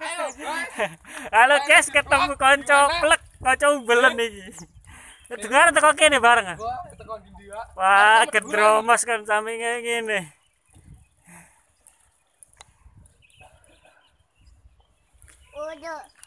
Halo guys, ketemu konco plek, konco belen iki. Dengar teko kene bareng. ah? Gua teko di dia. Wah, gedromos kan sampinge ngene. Udah.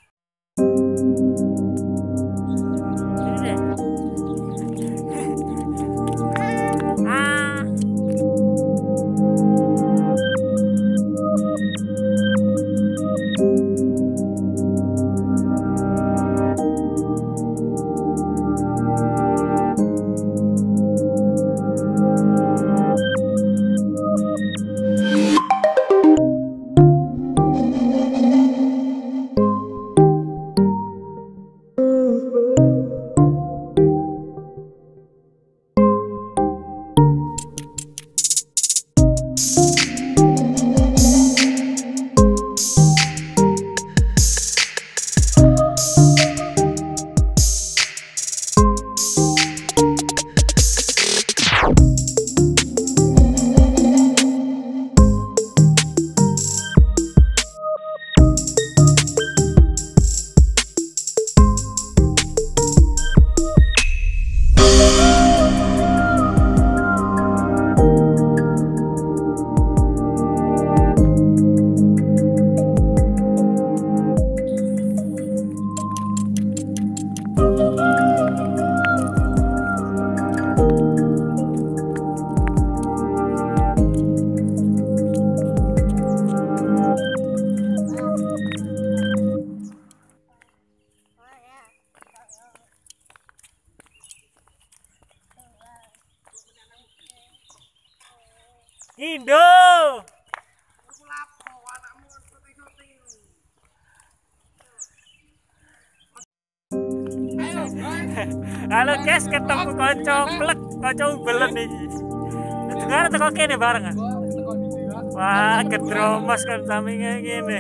Indo. Halo guys, ketemu konco plek, konco belen iki. Dengar teko kene bareng. ah? Wah, gedromos kan sampinge ngene.